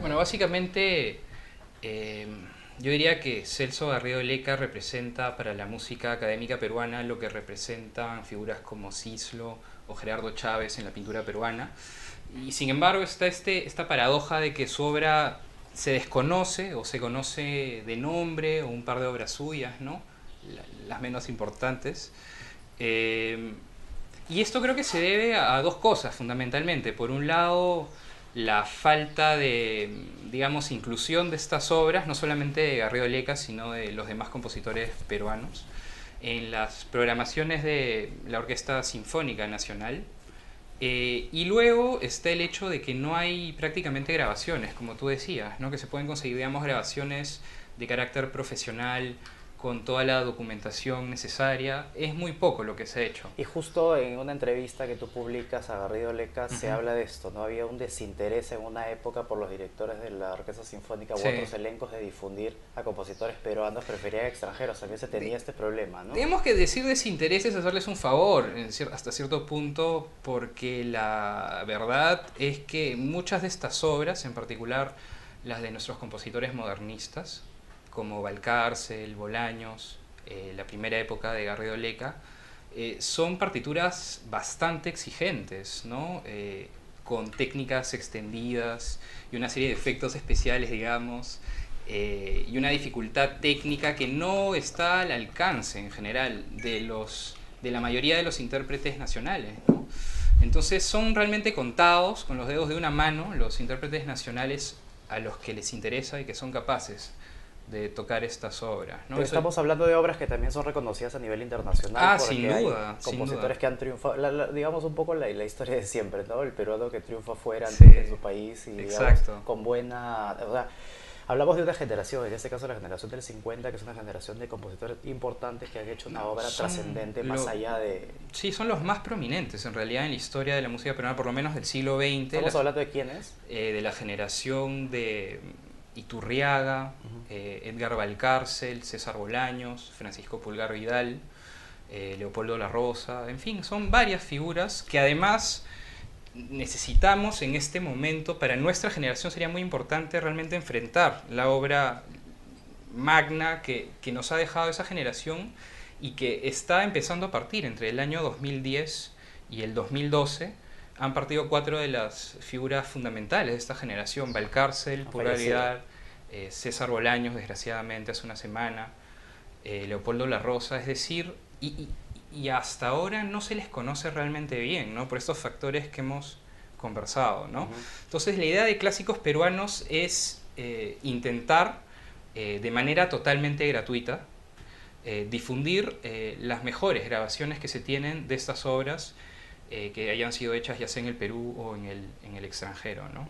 Bueno, básicamente eh, yo diría que Celso Garrido Leca representa para la música académica peruana lo que representan figuras como Cislo o Gerardo Chávez en la pintura peruana. Y sin embargo está este, esta paradoja de que su obra se desconoce o se conoce de nombre o un par de obras suyas, ¿no? las menos importantes. Eh, y esto creo que se debe a dos cosas fundamentalmente. Por un lado, la falta de, digamos, inclusión de estas obras, no solamente de Garrido Leca, sino de los demás compositores peruanos, en las programaciones de la Orquesta Sinfónica Nacional. Eh, y luego está el hecho de que no hay prácticamente grabaciones, como tú decías, ¿no? que se pueden conseguir, digamos, grabaciones de carácter profesional, con toda la documentación necesaria. Es muy poco lo que se ha hecho. Y justo en una entrevista que tú publicas a Garrido Leca se habla de esto, ¿no? Había un desinterés en una época por los directores de la Orquesta Sinfónica u otros elencos de difundir a compositores peruanos, preferían extranjeros. También se tenía este problema, ¿no? Tenemos que decir desinterés es hacerles un favor hasta cierto punto porque la verdad es que muchas de estas obras, en particular las de nuestros compositores modernistas, como Valcárcel, Bolaños, eh, la primera época de Garrido Leca, eh, son partituras bastante exigentes, ¿no? Eh, con técnicas extendidas y una serie de efectos especiales, digamos, y una dificultad técnica que no está al alcance en general de, los, de la mayoría de los intérpretes nacionales. Entonces son realmente contados con los dedos de una mano los intérpretes nacionales a los que les interesa y que son capaces de tocar estas obras. ¿no? estamos hablando de obras que también son reconocidas a nivel internacional. Ah, sin duda. Hay compositores que han triunfado, digamos un poco la, la, historia de siempre, ¿no? El peruano que triunfa fuera en su país y digamos, con buena... O sea, hablamos de una generación, en este caso la generación del 50, que es una generación de compositores importantes que han hecho una obra trascendente más allá de... Sí, son los más prominentes en realidad en la historia de la música peruana, por lo menos del siglo XX. ¿Estamos hablando de quiénes? Eh, de la generación de Iturriaga, eh, Edgar Valcárcel, César Bolaños, Francisco Pulgar Vidal, eh, Leopoldo La Rosa, en fin, son varias figuras que además necesitamos en este momento, para nuestra generación sería muy importante realmente enfrentar la obra magna que, que nos ha dejado esa generación y que está empezando a partir entre el año 2010 y el 2012 han partido cuatro de las figuras fundamentales de esta generación, Valcárcel, Pura eh, César Bolaños, desgraciadamente, hace una semana, eh, Leopoldo La Rosa, es decir, y, hasta ahora no se les conoce realmente bien, ¿no? Por estos factores que hemos conversado, ¿no? Entonces la idea de clásicos peruanos es eh, intentar, de manera totalmente gratuita, difundir las mejores grabaciones que se tienen de estas obras eh, que hayan sido hechas ya sea en el Perú o en el, en el extranjero. ¿no?